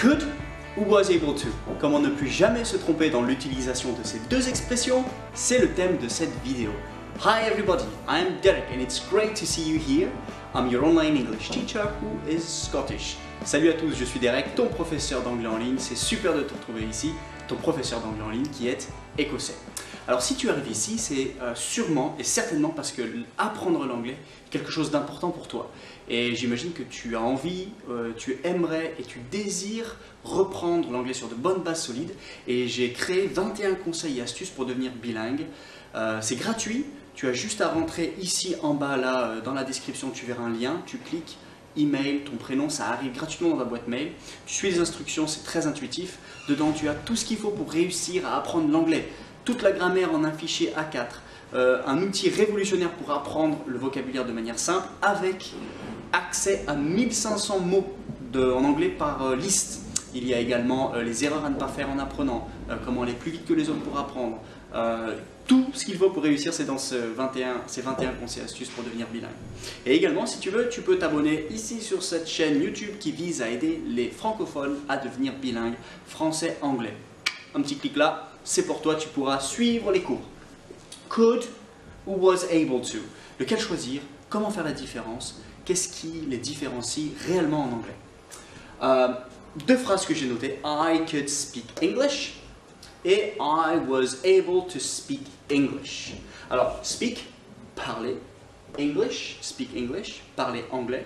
Could ou was able to Comment ne plus jamais se tromper dans l'utilisation de ces deux expressions C'est le thème de cette vidéo. Hi everybody, I'm Derek and it's great to see you here. I'm your online English teacher who is Scottish. Salut à tous, je suis Derek, ton professeur d'anglais en ligne. C'est super de te retrouver ici, ton professeur d'anglais en ligne qui est écossais. Alors si tu arrives ici, c'est euh, sûrement et certainement parce que apprendre l'anglais est quelque chose d'important pour toi. Et j'imagine que tu as envie, euh, tu aimerais et tu désires reprendre l'anglais sur de bonnes bases solides. Et j'ai créé 21 conseils et astuces pour devenir bilingue. Euh, c'est gratuit, tu as juste à rentrer ici en bas, là, dans la description, tu verras un lien, tu cliques, email, ton prénom, ça arrive gratuitement dans ta boîte mail. Tu suis les instructions, c'est très intuitif. Dedans, tu as tout ce qu'il faut pour réussir à apprendre l'anglais toute la grammaire en un fichier A4, euh, un outil révolutionnaire pour apprendre le vocabulaire de manière simple, avec accès à 1500 mots en anglais par euh, liste. Il y a également euh, les erreurs à ne pas faire en apprenant, comment aller plus vite que les autres pour apprendre. tout ce qu'il faut pour réussir, c'est dans ce 21, ces 21 conseils astuces pour devenir bilingue. Et également, si tu veux, tu peux t'abonner ici sur cette chaîne YouTube qui vise à aider les francophones à devenir bilingues français-anglais. Un petit clic là, c'est pour toi, tu pourras suivre les cours. Could ou was able to. Lequel choisir? Comment faire la différence? Qu'est-ce qui les différencie réellement en anglais? Euh, Deux phrases que j'ai notées. I could speak English et I was able to speak English. Alors, speak, parler. English, speak English, parler anglais.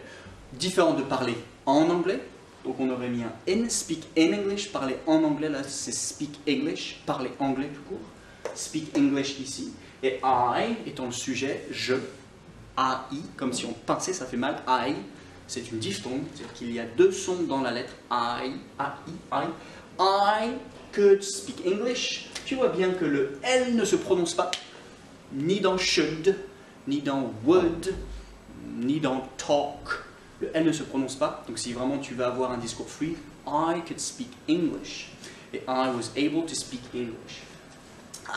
Différent de parler en anglais. Donc on aurait mis un in, speak in English, parler en anglais, là c'est speak English, parler anglais tout court. Speak English ici. Et I étant le sujet, je, AI, comme si on pinçait, ça fait mal, I, c'est une diphtongue, c'est-à-dire qu'il y a deux sons dans la lettre I, AI, I. I could speak English. Tu vois bien que le L ne se prononce pas, ni dans should, ni dans would, ni dans talk le L ne se prononce pas. Donc si vraiment tu veux avoir un discours fluide, I could speak English. Et I was able to speak English.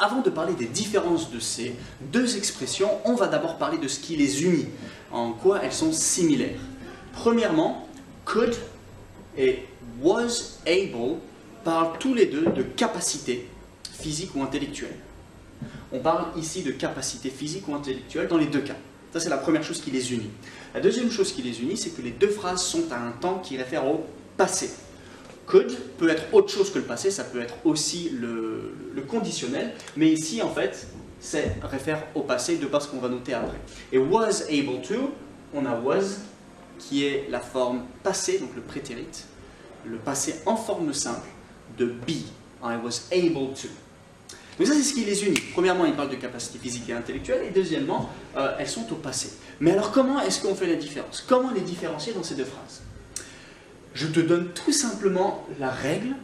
Avant de parler des différences de ces deux expressions, on va d'abord parler de ce qui les unit, en quoi elles sont similaires. Premièrement, could et was able parlent tous les deux de capacité physique ou intellectuelle. On parle ici de capacité physique ou intellectuelle dans les deux cas. C'est la première chose qui les unit. La deuxième chose qui les unit, c'est que les deux phrases sont à un temps qui réfère au passé. Could peut être autre chose que le passé, ça peut être aussi le, conditionnel, mais ici, en fait, c'est réfère au passé de par ce qu'on va noter après. Et was able to, on a was qui est la forme passée, donc le prétérit, le passé en forme simple de be. I was able to. Donc ça, c'est ce qui les unit. Premièrement, ils parlent de capacité physique et intellectuelle, et deuxièmement, euh, elles sont au passé. Mais alors, comment est-ce qu'on fait la différence? Comment les différencier dans ces deux phrases? Je te donne tout simplement la règle,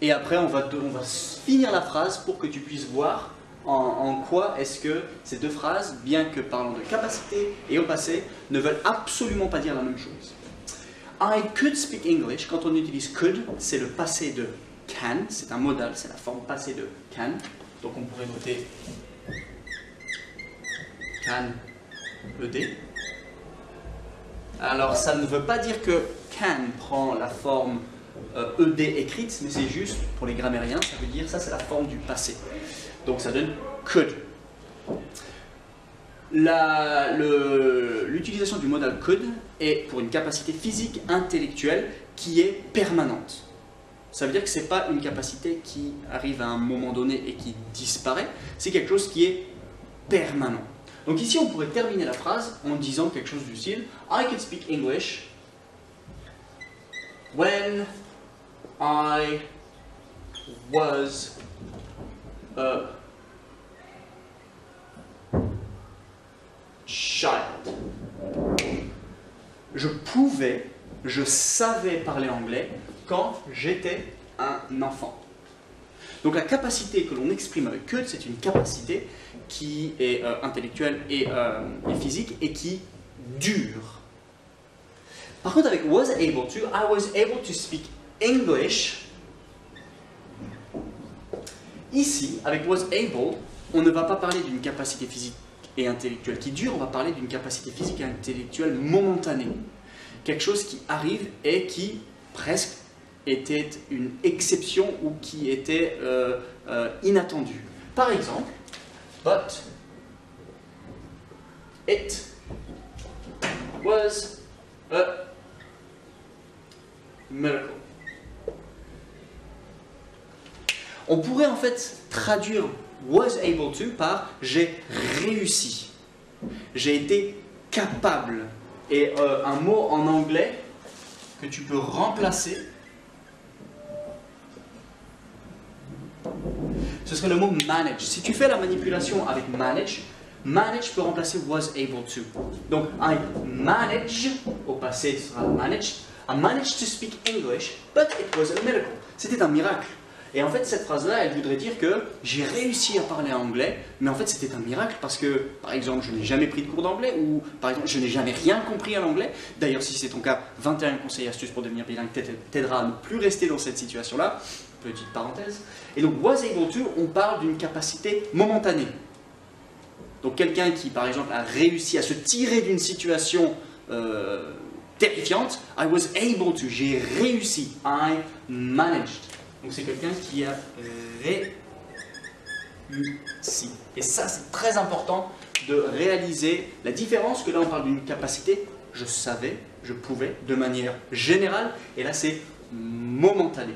et après, on va, on va finir la phrase pour que tu puisses voir en, en quoi est-ce que ces deux phrases, bien que parlant de capacité et au passé, ne veulent absolument pas dire la même chose. I could speak English, quand on utilise could, c'est le passé de can, c'est un modal, c'est la forme passée de can. Donc on pourrait noter can ED. Alors ça ne veut pas dire que can prend la forme ED euh, écrite, mais c'est juste, pour les grammairiens, ça veut dire ça c'est la forme du passé. Donc ça donne could. L'utilisation du modal could est pour une capacité physique intellectuelle qui est permanente ça veut dire que ce n'est pas une capacité qui arrive à un moment donné et qui disparaît, c'est quelque chose qui est permanent. Donc ici, on pourrait terminer la phrase en disant quelque chose du style I can speak English when I was a child. Je pouvais, je savais parler anglais quand j'étais un enfant. Donc la capacité que l'on exprime avec could, c'est une capacité qui est euh, intellectuelle euh, et, physique et qui dure. Par contre, avec was able to, I was able to speak English. Ici, avec was able, on ne va pas parler d'une capacité physique et intellectuelle qui dure, on va parler d'une capacité physique et intellectuelle momentanée. Quelque chose qui arrive et qui presque était une exception ou qui était euh, euh, inattendue. Par exemple, but it was a miracle. On pourrait en fait traduire was able to par j'ai réussi. J'ai été capable. Et euh, un mot en anglais que tu peux remplacer, ce serait le mot manage. Si tu fais la manipulation avec manage, manage peut remplacer was able to. Donc, I manage, au passé ce sera manage, I managed to speak English, but it was a miracle. C'était un miracle. Et en fait, cette phrase-là, elle voudrait dire que j'ai réussi à parler anglais, mais en fait, c'était un miracle parce que, par exemple, je n'ai jamais pris de cours d'anglais ou, par exemple, je n'ai jamais rien compris à l'anglais. D'ailleurs, si c'est ton cas, 21 conseils et astuces pour devenir bilingue t'aidera à ne plus rester dans cette situation-là. Petite parenthèse. Et donc, was able to, on parle d'une capacité momentanée. Donc, quelqu'un qui, par exemple, a réussi à se tirer d'une situation euh, terrifiante, I was able to, j'ai réussi, I managed. Donc c'est quelqu'un qui a réussi. Et ça, c'est très important de réaliser la différence, que là on parle d'une capacité, je savais, je pouvais, de manière générale, et là c'est momentané.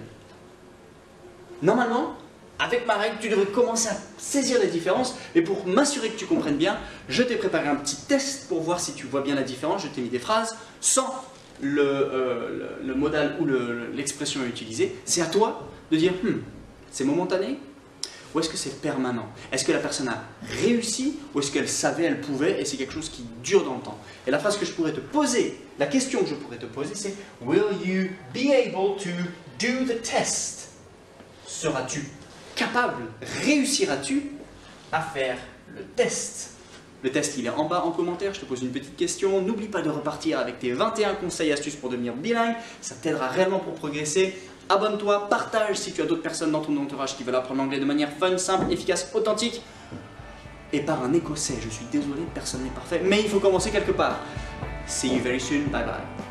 Normalement, avec ma règle, tu devrais commencer à saisir les différences, mais pour m'assurer que tu comprennes bien, je t'ai préparé un petit test pour voir si tu vois bien la différence. Je t'ai mis des phrases sans le, euh, modal ou l'expression à utiliser. C'est à toi de dire hmm, c'est momentané ou est-ce que c'est permanent? Est-ce que la personne a réussi ou est-ce qu'elle savait, elle pouvait et c'est quelque chose qui dure dans le temps? Et la phrase que je pourrais te poser, la question que je pourrais te poser, c'est Will you be able to do the test? Seras-tu capable, réussiras-tu à faire le test? Le test, il est en bas en commentaire, je te pose une petite question. N'oublie pas de repartir avec tes 21 conseils astuces pour devenir bilingue, ça t'aidera réellement pour progresser. Abonne-toi, partage si tu as d'autres personnes dans ton entourage qui veulent apprendre l'anglais de manière fun, simple, efficace, authentique. Et par un écossais, je suis désolé, personne n'est parfait, mais il faut commencer quelque part. See you very soon, bye bye.